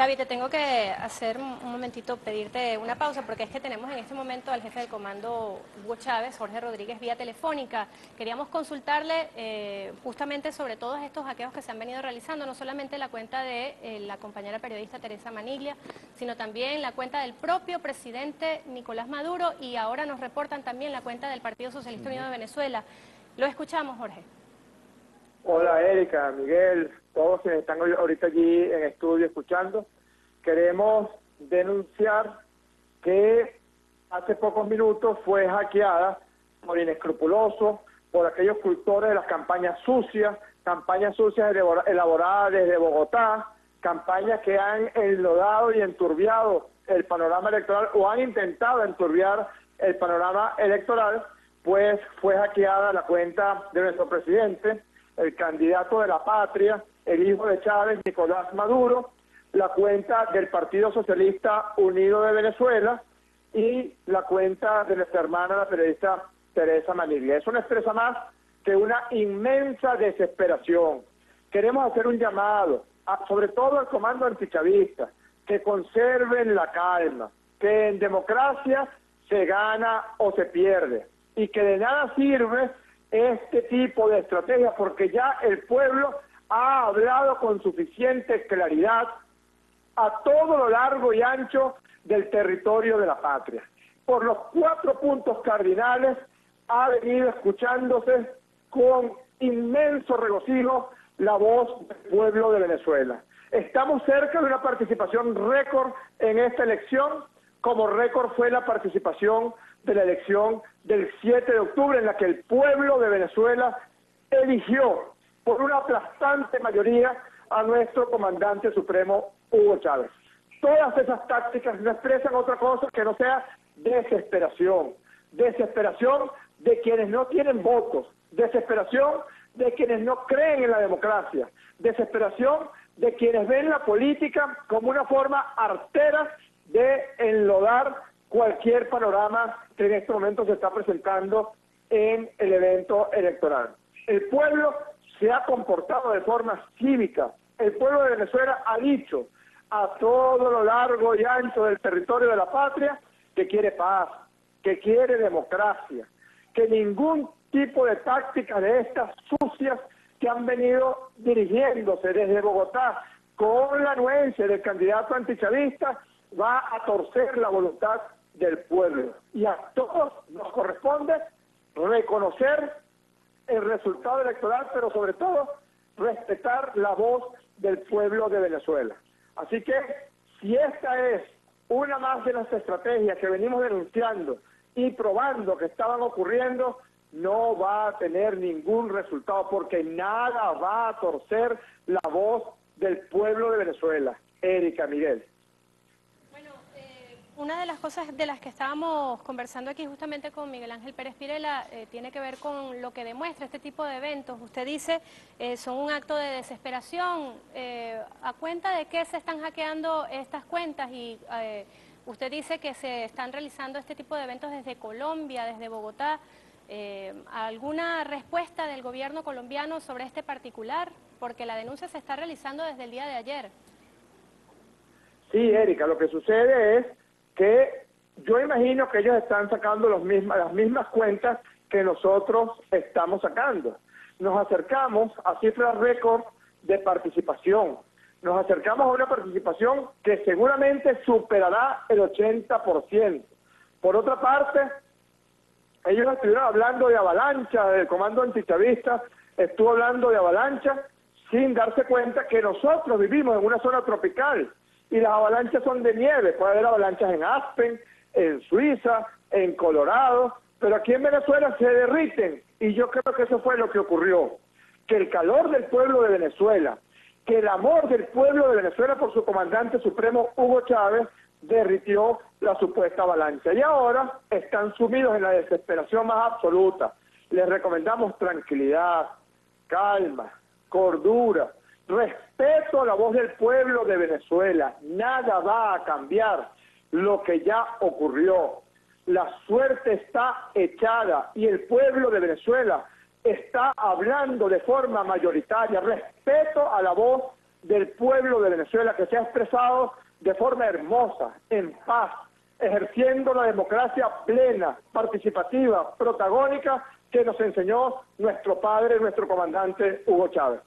Gaby, te tengo que hacer un momentito, pedirte una pausa, porque es que tenemos en este momento al jefe del comando Hugo Chávez, Jorge Rodríguez, vía telefónica. Queríamos consultarle eh, justamente sobre todos estos hackeos que se han venido realizando, no solamente la cuenta de eh, la compañera periodista Teresa Maniglia, sino también la cuenta del propio presidente Nicolás Maduro y ahora nos reportan también la cuenta del Partido Socialista Unido de Venezuela. Lo escuchamos, Jorge. Hola Erika, Miguel, todos quienes están ahorita allí en estudio escuchando. Queremos denunciar que hace pocos minutos fue hackeada por inescrupulosos, por aquellos cultores de las campañas sucias, campañas sucias elaboradas desde Bogotá, campañas que han enlodado y enturbiado el panorama electoral o han intentado enturbiar el panorama electoral, pues fue hackeada la cuenta de nuestro presidente, el candidato de la patria, el hijo de Chávez, Nicolás Maduro, la cuenta del Partido Socialista Unido de Venezuela y la cuenta de nuestra hermana, la periodista Teresa Maniglia. Eso no expresa más que una inmensa desesperación. Queremos hacer un llamado, sobre todo al comando antichavista, que conserven la calma, que en democracia se gana o se pierde y que de nada sirve este tipo de estrategia porque ya el pueblo ha hablado con suficiente claridad a todo lo largo y ancho del territorio de la patria. Por los cuatro puntos cardinales ha venido escuchándose con inmenso regocijo la voz del pueblo de Venezuela. Estamos cerca de una participación récord en esta elección, como récord fue la participación de la elección del 7 de octubre, en la que el pueblo de Venezuela eligió por una aplastante mayoría a nuestro comandante supremo Hugo Chávez. Todas esas tácticas no expresan otra cosa que no sea desesperación, desesperación de quienes no tienen votos, desesperación de quienes no creen en la democracia, desesperación de quienes ven la política como una forma artera de enlodar cualquier panorama que en este momento se está presentando en el evento electoral. El pueblo se ha comportado de forma cívica. El pueblo de Venezuela ha dicho a todo lo largo y ancho del territorio de la patria que quiere paz, que quiere democracia, que ningún tipo de táctica de estas sucias que han venido dirigiéndose desde Bogotá con la anuencia del candidato antichavista va a torcer la voluntad del pueblo. Y a todos nos corresponde reconocer el resultado electoral, pero sobre todo respetar la voz del pueblo de Venezuela. Así que si esta es una más de las estrategias que venimos denunciando y probando que estaban ocurriendo, no va a tener ningún resultado porque nada va a torcer la voz del pueblo de Venezuela. Erika Miguel. Una de las cosas de las que estábamos conversando aquí justamente con Miguel Ángel Pérez Pirela eh, tiene que ver con lo que demuestra este tipo de eventos. Usted dice eh, son un acto de desesperación. Eh, ¿A cuenta de qué se están hackeando estas cuentas? Y usted dice que se están realizando este tipo de eventos desde Colombia, desde Bogotá. ¿Alguna respuesta del gobierno colombiano sobre este particular? Porque la denuncia se está realizando desde el día de ayer. Sí, Erika, lo que sucede es que yo imagino que ellos están sacando las mismas cuentas que nosotros estamos sacando. Nos acercamos a cifras récord de participación. Nos acercamos a una participación que seguramente superará el 80%. Por otra parte, ellos estuvieron hablando de avalancha, el comando antichavista estuvo hablando de avalancha sin darse cuenta que nosotros vivimos en una zona tropical y las avalanchas son de nieve, puede haber avalanchas en Aspen, en Suiza, en Colorado, pero aquí en Venezuela se derriten. Y yo creo que eso fue lo que ocurrió, que el calor del pueblo de Venezuela, que el amor del pueblo de Venezuela por su comandante supremo Hugo Chávez derritió la supuesta avalancha. Y ahora están sumidos en la desesperación más absoluta. Les recomendamos tranquilidad, calma, cordura, Respeto a la voz del pueblo de Venezuela. Nada va a cambiar lo que ya ocurrió. La suerte está echada y el pueblo de Venezuela está hablando de forma mayoritaria. Respeto a la voz del pueblo de Venezuela que se ha expresado de forma hermosa, en paz, ejerciendo la democracia plena, participativa, protagónica que nos enseñó nuestro padre, nuestro comandante Hugo Chávez.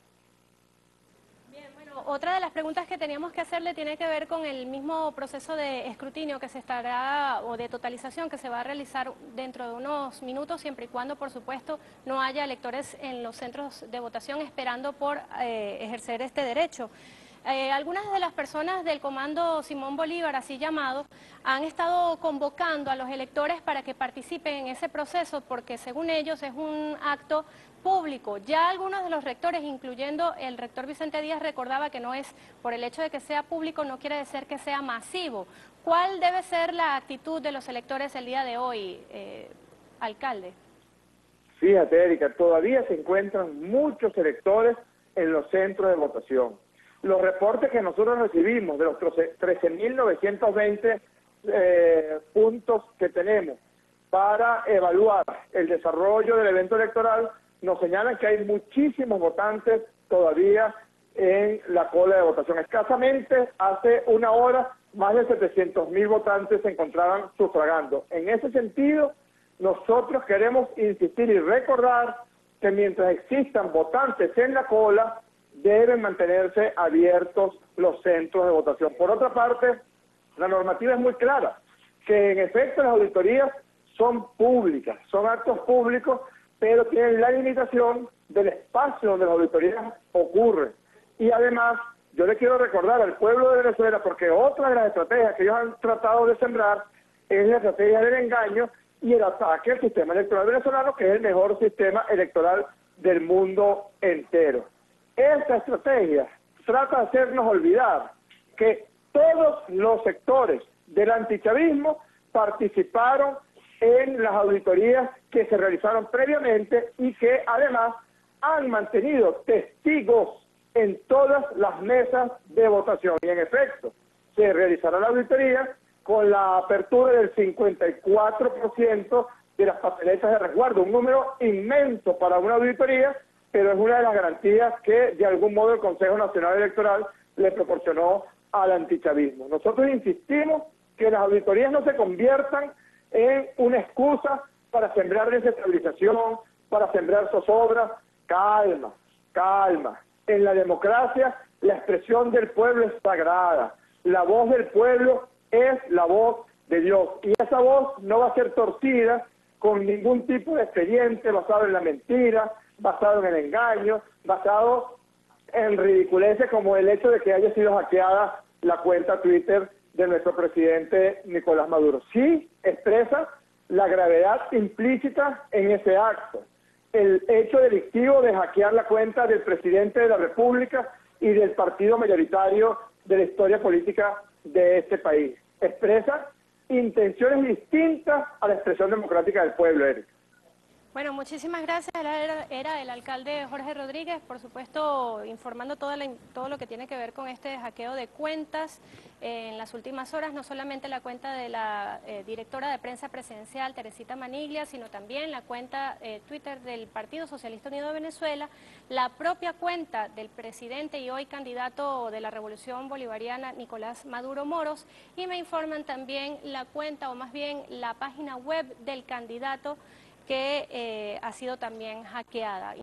Otra de las preguntas que teníamos que hacerle tiene que ver con el mismo proceso de escrutinio que se estará, o de totalización que se va a realizar dentro de unos minutos, siempre y cuando, por supuesto, no haya electores en los centros de votación esperando por eh, ejercer este derecho. Eh, algunas de las personas del Comando Simón Bolívar, así llamado, han estado convocando a los electores para que participen en ese proceso porque según ellos es un acto público. Ya algunos de los rectores, incluyendo el rector Vicente Díaz, recordaba que no es por el hecho de que sea público, no quiere decir que sea masivo. ¿Cuál debe ser la actitud de los electores el día de hoy, eh, alcalde? Fíjate, Erika, todavía se encuentran muchos electores en los centros de votación los reportes que nosotros recibimos de los 13.920 eh, puntos que tenemos para evaluar el desarrollo del evento electoral nos señalan que hay muchísimos votantes todavía en la cola de votación. Escasamente hace una hora más de 700.000 votantes se encontraban sufragando. En ese sentido, nosotros queremos insistir y recordar que mientras existan votantes en la cola, deben mantenerse abiertos los centros de votación. Por otra parte, la normativa es muy clara, que en efecto las auditorías son públicas, son actos públicos, pero tienen la limitación del espacio donde las auditorías ocurren. Y además, yo le quiero recordar al pueblo de Venezuela, porque otra de las estrategias que ellos han tratado de sembrar es la estrategia del engaño y el ataque al sistema electoral venezolano, que es el mejor sistema electoral del mundo entero. Esta estrategia trata de hacernos olvidar que todos los sectores del antichavismo participaron en las auditorías que se realizaron previamente y que además han mantenido testigos en todas las mesas de votación. Y en efecto, se realizará la auditoría con la apertura del 54% de las papeletas de resguardo, un número inmenso para una auditoría pero es una de las garantías que de algún modo el Consejo Nacional Electoral le proporcionó al antichavismo. Nosotros insistimos que las auditorías no se conviertan en una excusa para sembrar desestabilización, para sembrar zozobras. Calma, calma. En la democracia la expresión del pueblo es sagrada. La voz del pueblo es la voz de Dios. Y esa voz no va a ser torcida con ningún tipo de expediente basado en la mentira, basado en el engaño, basado en ridiculeces como el hecho de que haya sido hackeada la cuenta Twitter de nuestro presidente Nicolás Maduro. Sí expresa la gravedad implícita en ese acto, el hecho delictivo de hackear la cuenta del presidente de la República y del partido mayoritario de la historia política de este país. Expresa intenciones distintas a la expresión democrática del pueblo, Eric. Bueno, muchísimas gracias. Era, el alcalde Jorge Rodríguez, por supuesto, informando todo, todo lo que tiene que ver con este hackeo de cuentas eh, en las últimas horas, no solamente la cuenta de la eh, directora de prensa presidencial, Teresita Maniglia, sino también la cuenta eh, Twitter del Partido Socialista Unido de Venezuela, la propia cuenta del presidente y hoy candidato de la Revolución Bolivariana, Nicolás Maduro Moros, y me informan también la cuenta, o más bien la página web del candidato que eh, ha sido también hackeada.